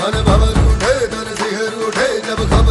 मन भवन उठे धन सिंह उठे जब खबर